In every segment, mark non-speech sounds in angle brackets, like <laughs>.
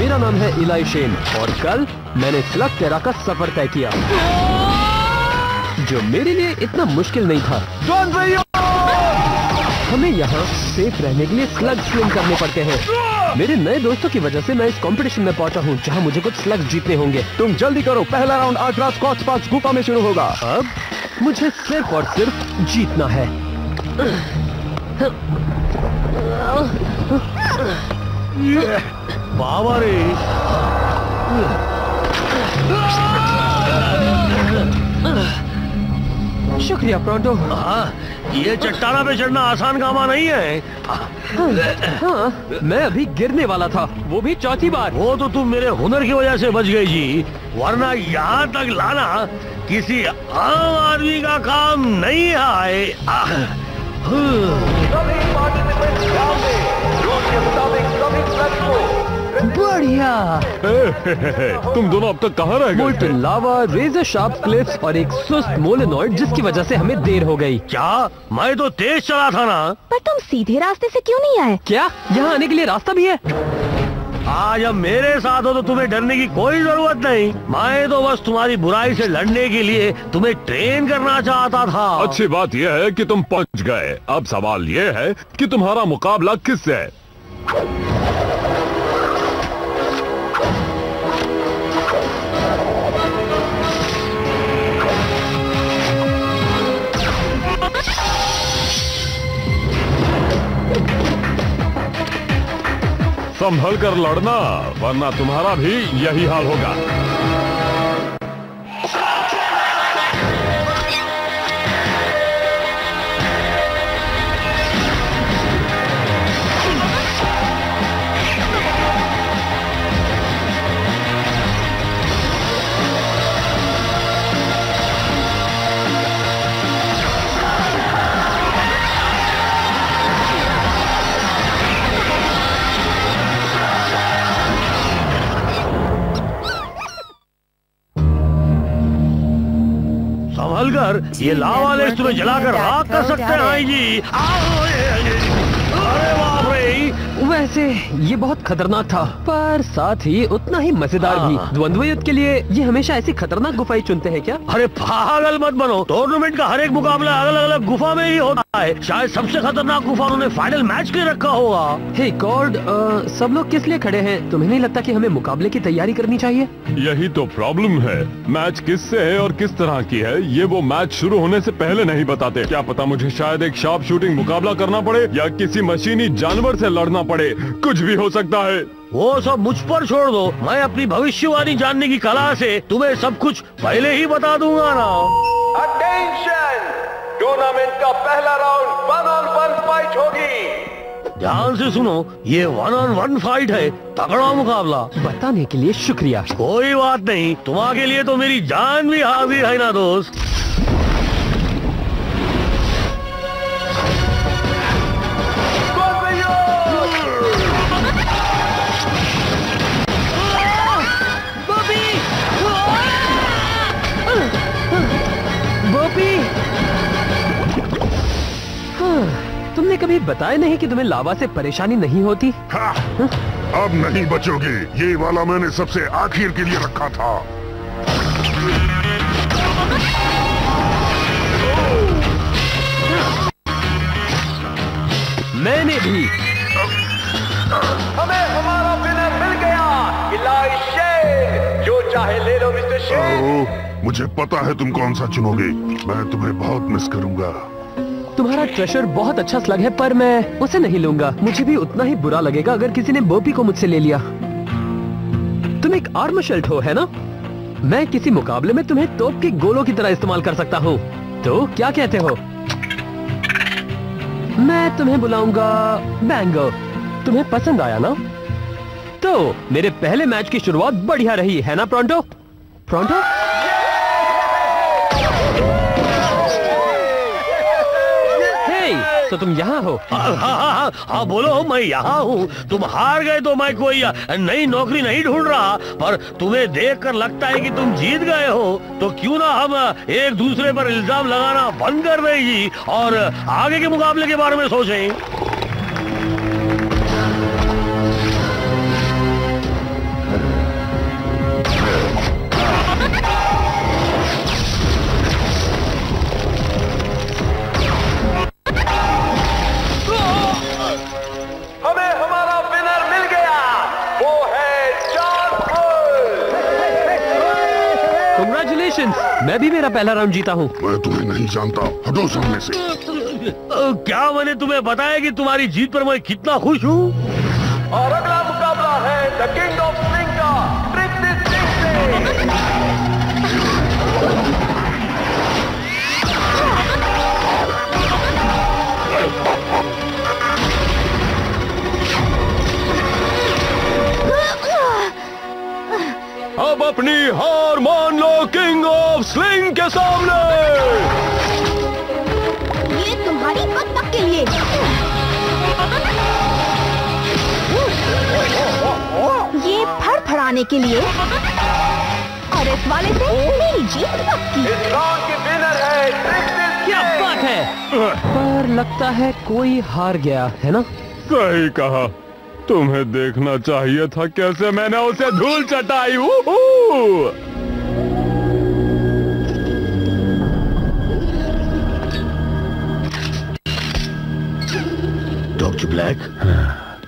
मेरा नाम है इलाई शेन और कल मैंने स्लग टेरा का सफ़र तय किया। जो मेरे लिए इतना मुश्किल नहीं था। हमें यहाँ सेफ़ रहने के लिए स्लग स्विम करने पड़ते हैं। मेरे नए दोस्तों की वजह से मैं इस कंपटीशन में पहुँचा हूँ जहाँ मुझे कुछ स्लग जीतने होंगे। तुम जल्दी करो पहला राउंड आज रात स्कॉच पार्क गुफा में शुरू होगा। अब मुझे सिर्फ़ और सिर्फ़ जीतना है। <laughs> <laughs> बाबा रे शुक्रिया प्रोंटो हाँ, ये चट्टाना पे चढ़ना आसान कामा नहीं है। हाँ मैं अभी गिरने वाला था वो भी चौथी बार। वो तो तुम मेरे हुनर की वजह से बच गई जी वरना यहाँ तक लाना किसी आम आदमी का काम नहीं है। बढ़िया। <laughs> तुम दोनों अब तक कहाँ रह गए? लावा रेजर शार्प क्लिप्स और एक सुस्त मोलेनॉइड जिसकी वजह से हमें देर हो गई। क्या? मैं तो तेज चला था ना। पर तुम सीधे रास्ते से क्यों नहीं आए? क्या? यहाँ आने के लिए रास्ता भी है? आज अब मेरे साथ हो तो तुम्हें डरने की कोई ज़रूरत नहीं। मैं तो बस तुम्हारी बुराई से लड़ने के लिए तुम्हें ट्रेन करना चाहता था। अच्छी बात यह है कि तुम पहुँच गए। अब सवाल यह है कि तुम्हारा मुकाबला किससे है? संभल कर लड़ना वरना तुम्हारा भी यही हाल होगा। कर ये लावा लेस तुम्हें जलाकर राख कर सकते हैं आई जी अरे बाप रे वैसे ये बहुत खतरनाक था पर साथ ही उतना ही मज़ेदार भी। हाँ। द्वंद्व युद्ध के लिए ये हमेशा ऐसी खतरनाक गुफाएँ चुनते हैं क्या? अरे पागल मत बनो। टूर्नामेंट का हर एक मुकाबला अलग अलग गुफा में ही होता है। शायद सबसे खतरनाक गुफा उन्होंने फाइनल मैच के रखा होगा। हे गॉड सब लोग किस लिए खड़े हैं? तुम्हें नहीं लगता की हमें मुकाबले की तैयारी करनी चाहिए? यही तो प्रॉब्लम है। मैच किससे है और किस तरह की है ये वो मैच शुरू होने से पहले नहीं बताते। क्या पता मुझे शायद एक शार्प शूटिंग मुकाबला करना पड़े या किसी मशीनी जानवर से लड़ना पड़े। कुछ भी हो सकता है। वो सब मुझ पर छोड़ दो। मैं अपनी भविष्यवाणी जानने की कला से तुम्हें सब कुछ पहले ही बता दूँगा ना। अटेंशन टूर्नामेंट का पहला round one on one fight होगी। ध्यान से सुनो ये वन ऑन वन फाइट है तगड़ा मुकाबला। बताने के लिए शुक्रिया। कोई बात नहीं तुम्हारे लिए तो मेरी जान भी हाजिर है ना दोस्त। कभी बताया नहीं कि तुम्हें लावा से परेशानी नहीं होती? हाँ, अब नहीं बचोगे। ये वाला मैंने सबसे आखिर के लिए रखा था। मैंने भी। हमें हमारा विनर मिल गया इलाई शेर। जो चाहे ले लो मिस्टर शेर। ओ, मुझे पता है तुम कौन सा चुनोगे। मैं तुम्हें बहुत मिस करूँगा। तुम्हारा ट्रेशर बहुत अच्छा स्लग है, पर मैं उसे नहीं लूँगा। मुझे भी उतना ही बुरा लगेगा अगर किसी ने बोपी को मुझसे ले लिया। तुम एक आर्म शर्ट हो, है ना? मैं किसी मुकाबले में तुम्हें तोप के गोलों की तरह इस्तेमाल कर सकता हूँ। तो क्या कहते हो? मैं तुम्हें बुलाऊँगा बैंगो तुम्हें पसंद आया ना? तो मेरे पहले मैच की शुरुआत बढ़िया रही, है ना प्रोंटो प्रोंटो तो तुम यहाँ हो। हाँ हाँ हाँ हाँ बोलो, मैं यहाँ हूँ। तुम हार गए तो मैं कोई नई नौकरी नहीं ढूंढ रहा, पर तुम्हें देखकर लगता है कि तुम जीत गए हो। तो क्यों ना हम एक दूसरे पर इल्ज़ाम लगाना बंद कर दें जी, और आगे के मुकाबले के बारे में सोचें। मैं पहला राउंड जीता हूँ। मैं तुम्हें नहीं जानता हटो सामने से। क्या मैंने तुम्हें बताया कि तुम्हारी जीत पर मैं कितना खुश हूँ? और अगला मुकाबला है द किंग ऑफ़ फड़फड़ाने के लिए। और इस वाले से मेरी जीत पक्की। इस राउंड की विनर है ट्रिक क्या बात है? पर लगता है कोई हार गया है ना? सही कहा। तुम्हें देखना चाहिए था कैसे मैंने उसे धूल चटाई डॉक्टर ब्लैक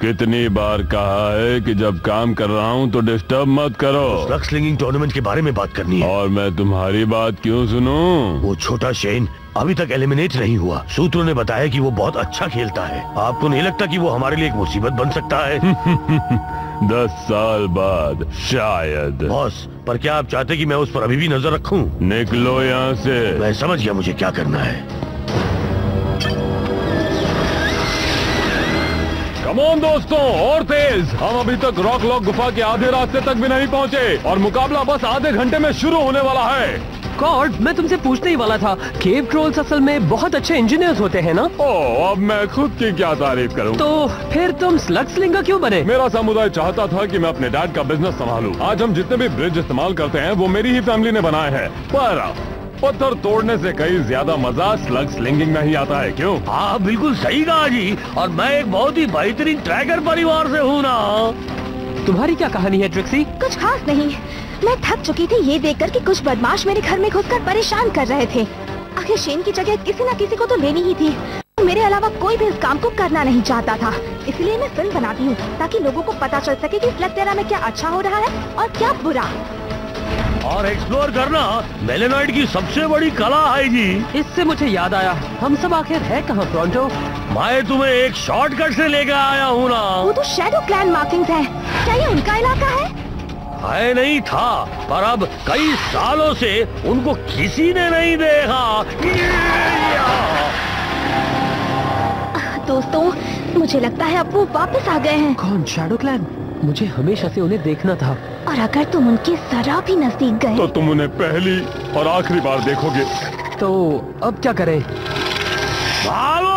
कितनी बार कहा है कि जब काम कर रहा हूँ तो डिस्टर्ब मत करो। रक्स स्लिंगिंग टूर्नामेंट के बारे में बात करनी है। और मैं तुम्हारी बात क्यों सुनूं? वो छोटा शेन अभी तक एलिमिनेट नहीं हुआ। सूत्रों ने बताया कि वो बहुत अच्छा खेलता है। आपको नहीं लगता कि वो हमारे लिए एक मुसीबत बन सकता है? <laughs> दस साल बाद शायद। बॉस पर क्या आप चाहते कि मैं उस पर अभी भी नज़र रखूँ? निकलो यहाँ से। मैं समझ गया मुझे क्या करना है। कमोन दोस्तों और तेज। हम अभी तक रॉक लॉक गुफा के आधे रास्ते तक भी नहीं पहुँचे और मुकाबला बस आधे घंटे में शुरू होने वाला है। कॉर्ड मैं तुमसे पूछने ही वाला था केव ट्रोल्स असल में बहुत अच्छे इंजीनियर्स होते हैं ना? ओ अब मैं खुद की क्या तारीफ़ करूँ? तो फिर तुम स्लग स्लिंगर क्यों बने? मेरा समुदाय चाहता था कि मैं अपने डैड का बिज़नेस संभालूं। आज हम जितने भी ब्रिज इस्तेमाल करते हैं वो मेरी ही फैमिली ने बनाए हैं। पर पत्थर तोड़ने से कहीं ज़्यादा मज़ा स्लग स्लिंगिंग में ही आता है क्यों? हाँ बिल्कुल सही कहा जी। और मैं एक बहुत ही बेहतरीन ट्रैकर परिवार से हूँ ना। तुम्हारी क्या कहानी है ट्रिक्सी कुछ खास नहीं। मैं थक चुकी थी ये देखकर कि कुछ बदमाश मेरे घर में घुसकर परेशान कर रहे थे। आखिर शेन की जगह किसी न किसी को तो लेनी ही थी। मेरे अलावा कोई भी इस काम को करना नहीं चाहता था। इसलिए मैं फ़िल्म बनाती हूँ ताकि लोगों को पता चल सके कि फ्लैटेरा में क्या अच्छा हो रहा है और क्या बुरा। और एक्सप्लोर करना मेलेनॉइड की सबसे बड़ी कला है जी। इससे मुझे याद आया। हम सब आखिर है कहाँ प्रोंटो मैं तुम्हें एक शॉर्टकट से लेकर आया हूँ ना। वो तो शेडो क्लैन मार्किंग है। क्या ये उनका इलाका है? है नहीं था पर अब कई सालों से उनको किसी ने नहीं देखा। दोस्तों मुझे लगता है अब वो वापस आ गए हैं। कौन शेडो क्लैन मुझे हमेशा से उन्हें देखना था। और अगर तुम उनके जरा भी नज़दीक गए तो तुम उन्हें पहली और आखिरी बार देखोगे। तो अब क्या करें? भागो!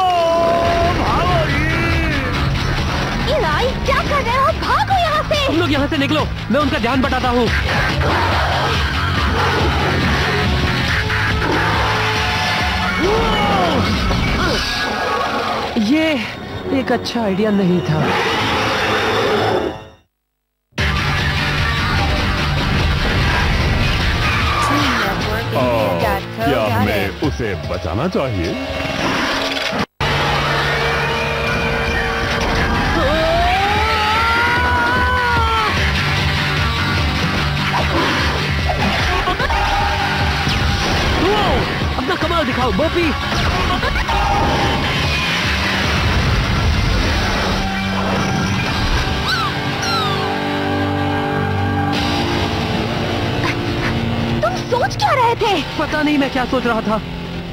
भागो जी! इलाई क्या कर रहे हो? भागो यहाँ से! तुम लोग यहाँ से निकलो। मैं उनका ध्यान बटाता हूँ। ये एक अच्छा आइडिया नहीं था। उसे बचाना चाहिए। अपना कमाल दिखाओ बोपी। तुम सोच क्या रहे थे? पता नहीं मैं क्या सोच रहा था।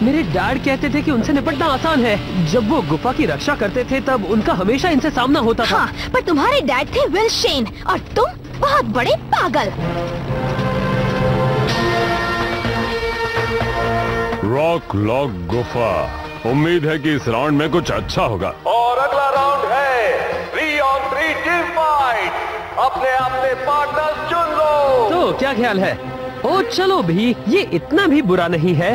मेरे डैड कहते थे कि उनसे निपटना आसान है। जब वो गुफा की रक्षा करते थे तब उनका हमेशा इनसे सामना होता था। हाँ पर तुम्हारे डैड थे विल शेन और तुम बहुत बड़े पागल। रॉक लॉक गुफा। उम्मीद है कि इस राउंड में कुछ अच्छा होगा। और अगला राउंड है three on three team fight अपने अपने पार्टनर्स चुन लो। तो क्या ख्याल है? ओ चलो भी ये इतना भी बुरा नहीं है।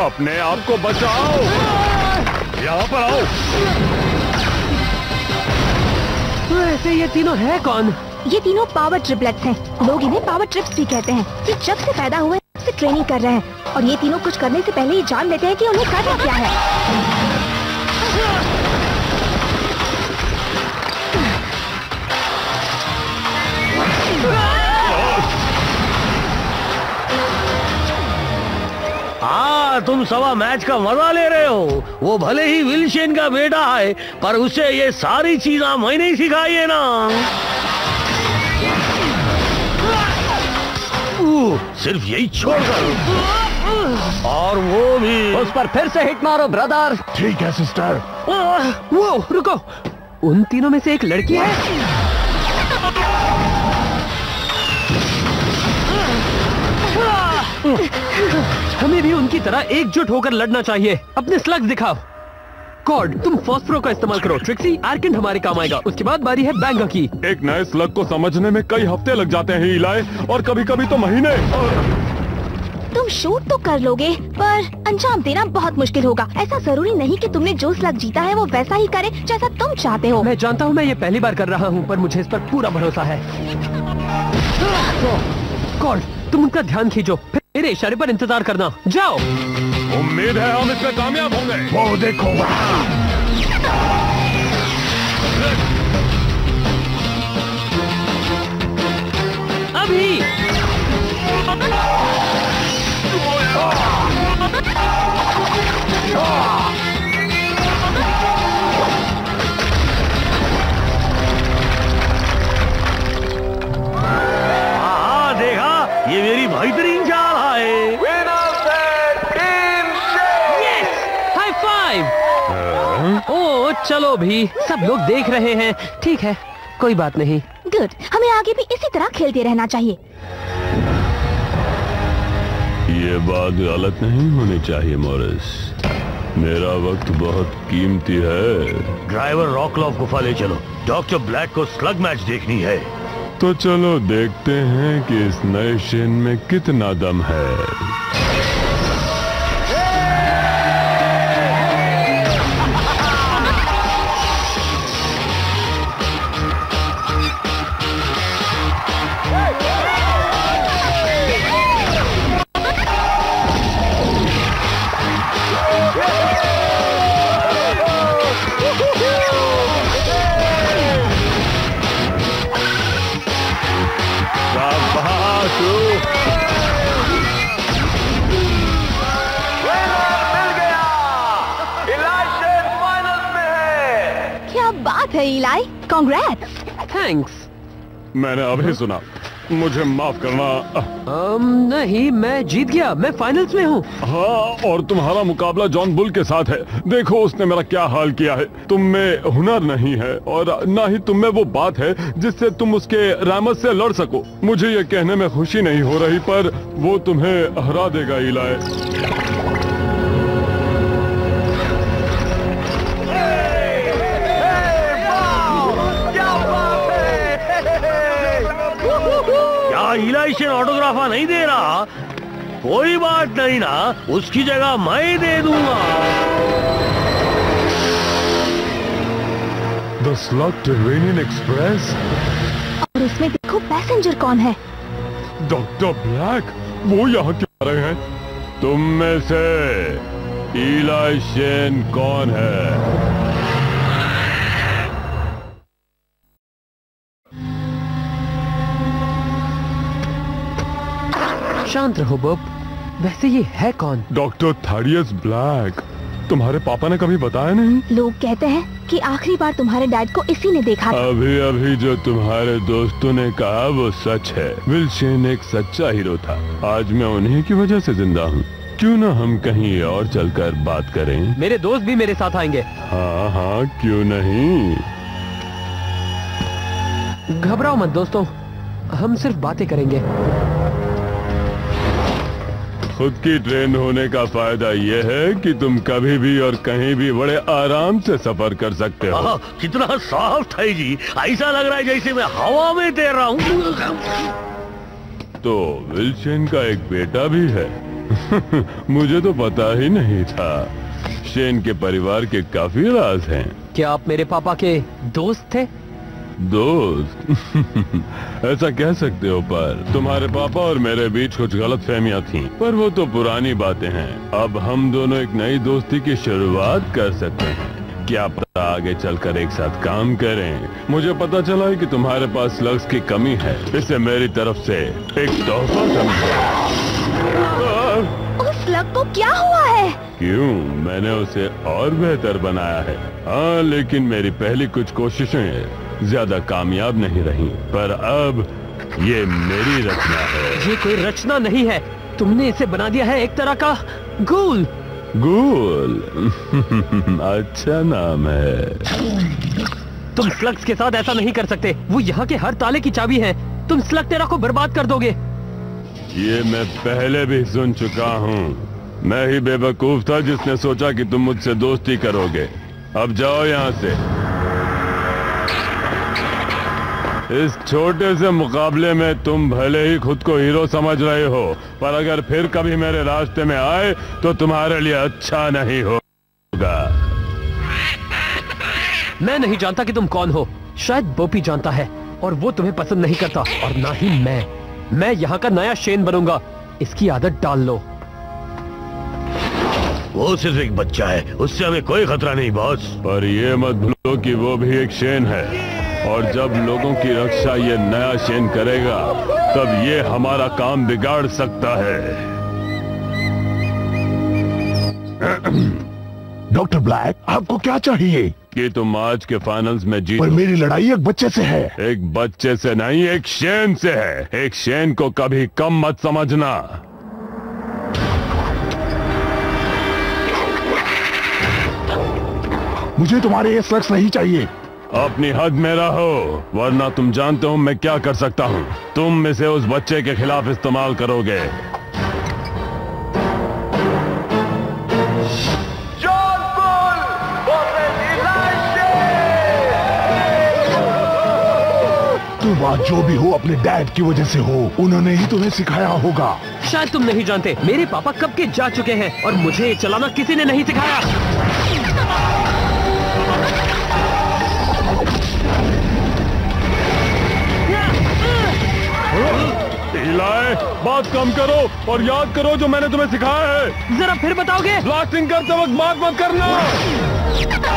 अपने आप को बचाओ। यहाँ पर आओ। वैसे ये तीनों है कौन? ये तीनों पावर ट्रिपलेट्स हैं। लोग इन्हें पावर ट्रिप्स भी कहते हैं। ये जब से पैदा हुए से ट्रेनिंग कर रहे हैं। और ये तीनों कुछ करने से पहले ही जान लेते हैं कि उन्हें करना क्या है। हाँ तुम सवा मैच का मज़ा ले रहे हो। वो भले ही विलशेन का बेटा है पर उसे ये सारी चीज़ें मैंने ही सिखाई है ना। सिर्फ़ यही छोड़कर। और वो भी। उस पर फिर से हिट मारो ब्रदर। ठीक है सिस्टर। वो रुको। उन तीनों में से एक लड़की है। हमें भी उनकी तरह एकजुट होकर लड़ना चाहिए। अपने स्लग्स दिखाओ। कॉर्ड तुम फॉस्फरो का इस्तेमाल करो। ट्रिक्सी आर्केंड हमारे काम आएगा। उसके बाद बारी है बैंगा की। एक नए स्लग को समझने में कई हफ़्ते लग जाते हैं इलाय और कभी कभी तो महीने। तुम शूट तो कर लोगे पर अंजाम देना बहुत मुश्किल होगा। ऐसा ज़रूरी नहीं कि तुमने जो स्लग जीता है वो वैसा ही करे जैसा तुम चाहते हो। मैं जानता हूँ मैं ये पहली बार कर रहा हूँ पर मुझे इस पर पूरा भरोसा है। कॉर्ड तुम उनका ध्यान खींचो। मेरे इशारे पर इंतज़ार करना। जाओ। उम्मीद है हम इसमें कामयाब होंगे। वो देखो। अभी। भी सब लोग देख रहे हैं। ठीक है कोई बात नहीं। गुड हमें आगे भी इसी तरह खेलते रहना चाहिए। ये बात गलत नहीं होनी चाहिए मॉरिस। मेरा वक्त बहुत कीमती है। ड्राइवर रॉकलॉफ गुफा ले चलो। डॉक्टर ब्लैक को स्लग मैच देखनी है। तो चलो देखते हैं कि इस नए शेन में कितना दम है। बात है इलाई। कांग्रेट्स थैंक्स मैंने अभी सुना। मुझे माफ़ करना। um, नहीं मैं जीत गया। मैं फाइनल्स में हूँ। हाँ और तुम्हारा मुकाबला जॉन बुल के साथ है। देखो उसने मेरा क्या हाल किया है। तुम में हुनर नहीं है और ना ही तुम में वो बात है जिससे तुम उसके रामत से लड़ सको। मुझे ये कहने में खुशी नहीं हो रही पर वो तुम्हें हरा देगा इलाय इलाइशन ऑटोग्राफा नहीं दे रहा। कोई बात नहीं ना उसकी जगह मैं दे दूँगा। द स्लग टेरेनियन एक्सप्रेस और उसमें देखो पैसेंजर कौन है। डॉक्टर ब्लैक वो यहाँ क्यों आ रहे हैं? तुम में से इलाइशन कौन है? शांत रहो बब। वैसे ये है कौन? डॉक्टर थारियस ब्लैक तुम्हारे पापा ने कभी बताया नहीं? लोग कहते हैं कि आखिरी बार तुम्हारे डैड को इसी ने देखा था। अभी अभी जो तुम्हारे दोस्तों ने कहा वो सच है। विलशेन एक सच्चा हीरो था। आज मैं उन्हीं की वजह से ज़िंदा हूँ। क्यों ना हम कहीं और चलकर बात करें? मेरे दोस्त भी मेरे साथ आएँगे। हाँ हाँ क्यों नहीं? घबराओ मत दोस्तों। हम सिर्फ़ बातें करेंगे। खुद की ट्रेन होने का फ़ायदा ये है कि तुम कभी भी और कहीं भी बड़े आराम से सफ़र कर सकते हो। आह, कितना सॉफ्ट है जी। ऐसा लग रहा है जैसे मैं हवा में तैर रहा हूँ। तो विल्सन का एक बेटा भी है। <laughs> मुझे तो पता ही नहीं था। शेन के परिवार के काफ़ी राज हैं। क्या आप मेरे पापा के दोस्त थे दोस्त। <laughs> ऐसा कह सकते हो पर तुम्हारे पापा और मेरे बीच कुछ गलत फहमियाँ थी पर वो तो पुरानी बातें हैं। अब हम दोनों एक नई दोस्ती की शुरुआत कर सकते हैं। क्या पता आगे चलकर एक साथ काम करें। मुझे पता चला है कि तुम्हारे पास लग्स की कमी है। इसे मेरी तरफ़ से एक तोहफा समझो। <laughs> उस लग को क्या हुआ है? क्यों? मैंने उसे और बेहतर बनाया है। हाँ लेकिन मेरी पहली कुछ कोशिशें ज़्यादा कामयाब नहीं रही पर अब ये मेरी रचना है। ये कोई रचना नहीं है। तुमने इसे बना दिया है एक तरह का गूल। गूल? <laughs> अच्छा नाम है। तुम स्लग्स के साथ ऐसा नहीं कर सकते। वो यहाँ के हर ताले की चाबी है। तुम स्लग तेरा को बर्बाद कर दोगे। ये मैं पहले भी सुन चुका हूँ। मैं ही बेवकूफ़ था जिसने सोचा कि तुम मुझसे दोस्ती करोगे। अब जाओ यहाँ से। इस छोटे से मुकाबले में तुम भले ही खुद को हीरो समझ रहे हो पर अगर फिर कभी मेरे रास्ते में आए तो तुम्हारे लिए अच्छा नहीं होगा। मैं नहीं जानता कि तुम कौन हो। शायद बोपी जानता है और वो तुम्हें पसंद नहीं करता और ना ही मैं। मैं यहाँ का नया शेन बनूँगा। इसकी आदत डाल लो। वो सिर्फ़ एक बच्चा है उससे हमें कोई खतरा नहीं बॉस। पर ये मत भूलो कि वो भी एक शेन है। और जब लोगों की रक्षा ये नया शेन करेगा तब ये हमारा काम बिगाड़ सकता है। <clears throat> डॉक्टर ब्लैक आपको क्या चाहिए? कि तुम आज के फाइनल्स में जीत। पर मेरी लड़ाई एक बच्चे से है। एक बच्चे से नहीं एक शेन से है। एक शेन को कभी कम मत समझना। मुझे तुम्हारे ये स्लग्स नहीं चाहिए। अपनी हद में रहो वरना तुम जानते हो मैं क्या कर सकता हूँ। तुम इसे उस बच्चे के खिलाफ इस्तेमाल करोगे! तुम आज जो भी हो अपने डैड की वजह से हो उन्होंने ही तुम्हें सिखाया होगा। शायद तुम नहीं जानते मेरे पापा कब के जा चुके हैं और मुझे ये चलाना किसी ने नहीं सिखाया। इलाए बात कम करो और याद करो जो मैंने तुम्हें सिखाया है। जरा फिर बताओगे? ब्लास्टिंग करते वक्त बात मत करना।